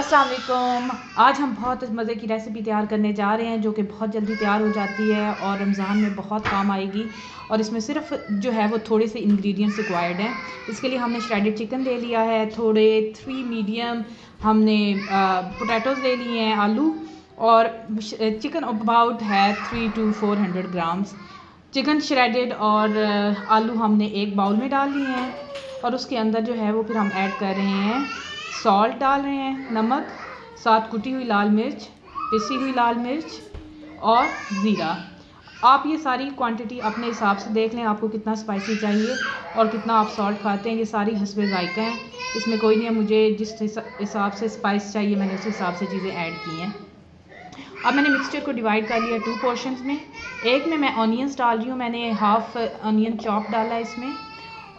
असलकुम आज हम बहुत मज़े की रेसिपी तैयार करने जा रहे हैं, जो कि बहुत जल्दी तैयार हो जाती है और रमज़ान में बहुत काम आएगी। और इसमें सिर्फ़ जो है वो थोड़े से इंग्रेडिएंट्स रिक्वायर्ड हैं। इसके लिए हमने श्रेडेड चिकन ले लिया है, थोड़े थ्री मीडियम हमने पोटैटोज़ ले लिए हैं, आलू और चिकन अबाउट है three two four hundred grams chicken shredded और आलू हमने एक बाउल में डाल लिए हैं और उसके अंदर जो है वो फिर हम ऐड कर रहे हैं सॉल्ट डाल रहे हैं, नमक, साथ कुटी हुई लाल मिर्च, पिसी हुई लाल मिर्च और ज़ीरा। आप ये सारी क्वांटिटी अपने हिसाब से देख लें, आपको कितना स्पाइसी चाहिए और कितना आप सॉल्ट खाते हैं, ये सारी हसब ज़ायका हैं। इसमें कोई नहीं है, मुझे जिस हिसाब से स्पाइस चाहिए, मैंने उस हिसाब से चीज़ें ऐड की हैं। अब मैंने मिक्सचर को डिवाइड कर लिया टू पोर्शंस में। एक में मैं ऑनियंस डाल रही हूँ, मैंने हाफ़ ऑनियन चॉप डाला है इसमें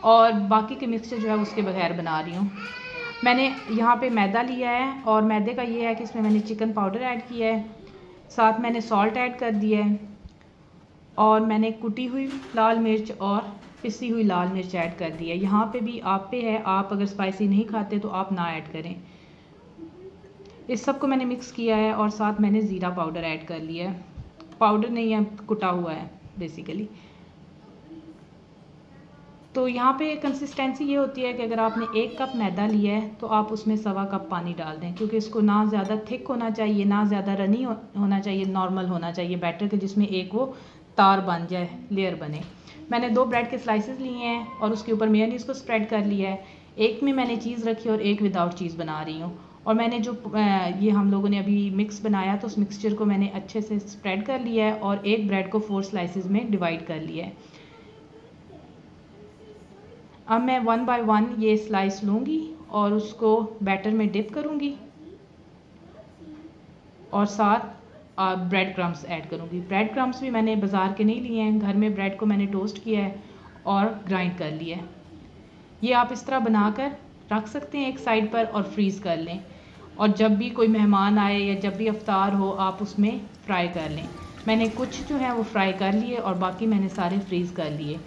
और बाकी के मिक्सचर जो है उसके बगैर बना रही हूँ। मैंने यहाँ पे मैदा लिया है और मैदे का ये है कि इसमें मैंने चिकन पाउडर ऐड किया है, साथ मैंने सॉल्ट ऐड कर दिया है और मैंने कुटी हुई लाल मिर्च और पिसी हुई लाल मिर्च ऐड कर दी है। यहाँ पे भी आप पे है, आप अगर स्पाइसी नहीं खाते तो आप ना ऐड करें। इस सबको मैंने मिक्स किया है और साथ मैंने ज़ीरा पाउडर ऐड कर लिया है। पाउडर नहीं है, कुटा हुआ है बेसिकली तो यहाँ पे कंसिस्टेंसी ये होती है कि अगर आपने एक कप मैदा लिया है तो आप उसमें सवा कप पानी डाल दें, क्योंकि इसको ना ज़्यादा थिक होना चाहिए, ना ज़्यादा रनी होना चाहिए नॉर्मल होना चाहिए बैटर के, जिसमें एक वो तार बन जाए लेयर बने। मैंने दो ब्रेड के स्लाइसेस लिए हैं और उसके ऊपर मेयोनीज़ को स्प्रेड कर लिया है। एक में मैंने चीज़ रखी और एक विदाउट चीज़ बना रही हूँ। और मैंने जो ये हम लोगों ने अभी मिक्स बनाया तो उस मिक्सचर को मैंने अच्छे से स्प्रेड कर लिया है और एक ब्रेड को फोर स्लाइसिस में डिवाइड कर लिया है। अब मैं वन बाय वन ये स्लाइस लूँगी और उसको बैटर में डिप करूँगी और साथ ब्रेड क्रम्स ऐड करूँगी। ब्रेड क्रम्स भी मैंने बाज़ार के नहीं लिए हैं, घर में ब्रेड को मैंने टोस्ट किया है और ग्राइंड कर लिया है। ये आप इस तरह बनाकर रख सकते हैं एक साइड पर और फ्रीज़ कर लें और जब भी कोई मेहमान आए या जब भी अफ्तार हो, आप उसमें फ्राई कर लें। मैंने कुछ जो है वो फ्राई कर लिए और बाकी मैंने सारे फ्रीज़ कर लिए।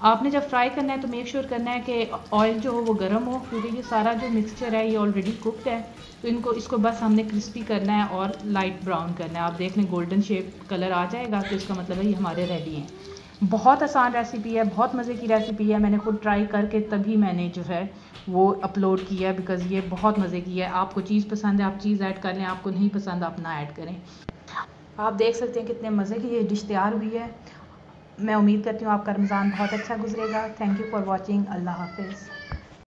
आपने जब फ्राई करना है तो मेक श्योर sure करना है कि ऑयल जो हो, वो गर्म हो, क्योंकि ये सारा जो मिक्सचर है, ये ऑलरेडी कुकड है। तो इनको, इसको बस हमने क्रिस्पी करना है और लाइट ब्राउन करना है। आप देख लें गोल्डन शेप कलर आ जाएगा तो इसका मतलब है ये हमारे रेडी हैं। बहुत आसान रेसिपी है, बहुत मज़े की रेसिपी है। मैंने खुद ट्राई करके तभी मैंने जो है, वो अपलोड किया है बिकॉज़ ये बहुत मज़े की है। आपको चीज़ पसंद है, आप चीज़ ऐड कर लें, आपको नहीं पसंद, आप ना ऐड करें। आप देख सकते हैं कितने मज़े की ये डिश तैयार हुई है। मैं उम्मीद करती हूँ आपका रमज़ान बहुत अच्छा गुजरेगा। Thank you for watching Allah हाफिज़।